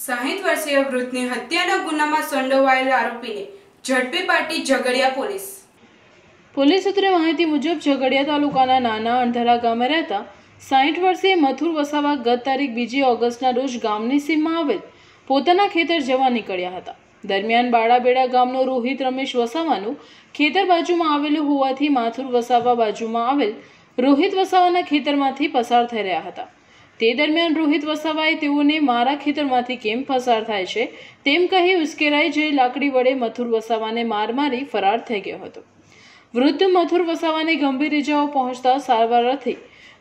સાહીઠ વર્ષીય વૃદ્ધની હત્યાના ગુનામાં સંડોવાયેલા આરોપીને ઝડપી પાટી ઝઘડિયા પોલીસ. પોલીસ સૂત્રે માહિતી મુજબ ઝઘડિયા તાલુકાના નાના અંધારા ગામે રહેતા સાહીઠ વર્ષીય મથુર વસાવા ગત તારીખ બીજી ઓગસ્ટના રોજ ગામની સીમમાં આવેલ પોતાના ખેતર જવા નીકળ્યા હતા. દરમિયાન બાળાબેડા ગામનો રોહિત રમેશ વસાવાનું ખેતર બાજુમાં આવેલું હોવાથી માથુર વસાવા બાજુમાં આવેલ રોહિત વસાવાના ખેતરમાંથી પસાર થઈ રહ્યા હતા. તે દરમિયાન રોહિત વસાવાએ તેઓને મારા ખેતરમાંથી કેમ પસાર થાય છે તેમ કહી ઉશ્કેરાઈ જઈ લાકડી વડે મથુર વસાવાને માર મારી ફરાર થઈ ગયો હતો. વૃદ્ધ મથુર વસાવાને ગંભીર ઇજાઓ પહોંચતા સારવાર અર્થે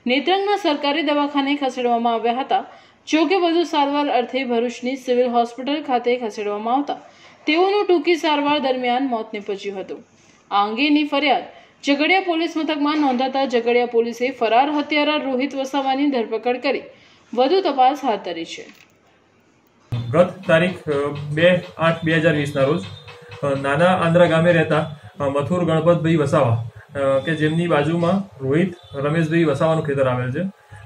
નેત્રંગના સરકારી દવાખાને ખસેડવામાં આવ્યા હતા. જો કે વધુ સારવાર અર્થે ભરૂચની સિવિલ હોસ્પિટલ ખાતે ખસેડવામાં આવતા. તેઓનું ટૂંકી સારવાર દરમિયાન મોત નીપજ્યું હતું. આ અંગેની ફરિયાદ ઝઘડિયા પોલીસ મથકમાં નોંધાતા ઝઘડિયા પોલીસે ફરાર હત્યારા રોહિત વસાવાની ધરપકડ કરી. વધુ તપાસ હાથ ધરી છે. ગત તારીખ બે આઠ બે હજાર વીસના રોજ નાના આંદ્રા ગામે રહેતા મથુર ગણપતભાઈ વસાવા કે જેમની બાજુમાં રોહિત રમેશભાઈ વસાવાનું ખેતર આવેલ છે.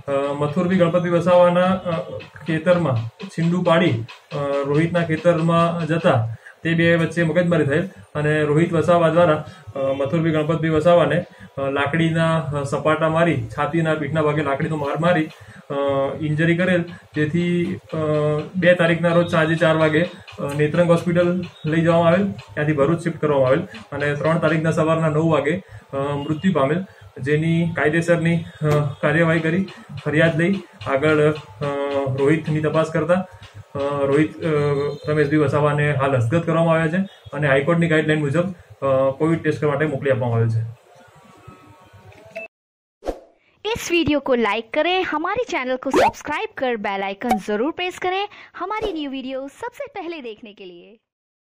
અ, મથુરભાઈ ગણપતભાઈ વસાવાના ખેતરમાં છીંડું પાડી રોહિતના ખેતરમાં જતા તે બે વચ્ચે મગજમારી થયેલ અને રોહિત વસાવા દ્વારા મથુરભી ગણપતભાઈ વસાવાને લાકડીના સપાટા મારી, છાતીના પીઠના ભાગે લાકડીનો માર મારી ઇન્જરી કરેલ. જેથી બે તારીખના રોજ સાંજે ચાર વાગે નેત્રંગ હોસ્પિટલ લઈ જવામાં આવેલ. ત્યાંથી ભરૂચ શિફ્ટ કરવામાં આવેલ. અને ત્રણ તારીખના સવારના નવ વાગે મૃત્યુ પામેલ. જેની કાયદેસરની અ, કાર્યવાહી કરી ફરિયાદ લઈ આગળ અ, રોહિતની તપાસ કરતા અ, રોહિત અ, રમેશભાઈ વસાવાને હાલ હસ્તગત કરવામાં આવ્યા છે અને હાઈકોર્ટની ગાઈડલાઈન મુજબ અ, કોવિડ ટેસ્ટ કરવા માટે મોકલી આપવામાં આવેલ છે इस वीडियो को लाइक करें हमारे चैनल को सब्सक्राइब कर बेल आइकन जरूर प्रेस करें हमारी न्यू वीडियो सबसे पहले देखने के लिए